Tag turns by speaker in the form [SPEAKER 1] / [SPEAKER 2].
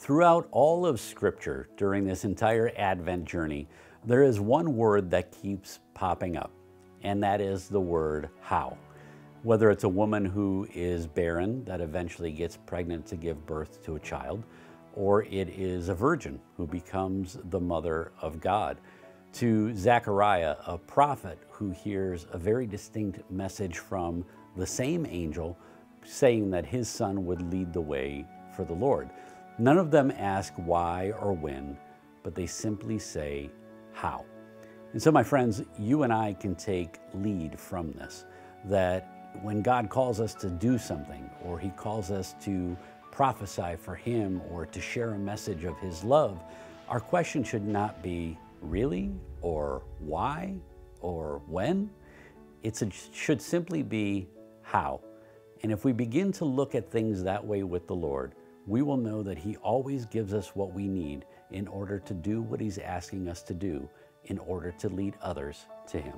[SPEAKER 1] Throughout all of Scripture, during this entire Advent journey, there is one word that keeps popping up, and that is the word how. Whether it's a woman who is barren that eventually gets pregnant to give birth to a child, or it is a virgin who becomes the mother of God, to Zechariah, a prophet who hears a very distinct message from the same angel saying that his son would lead the way for the Lord. None of them ask why or when, but they simply say how. And so, my friends, you and I can take lead from this that when God calls us to do something, or He calls us to prophesy for Him, or to share a message of His love, our question should not be really, or why, or when. It should simply be how. And if we begin to look at things that way with the Lord, we will know that He always gives us what we need in order to do what He's asking us to do, in order to lead others to Him.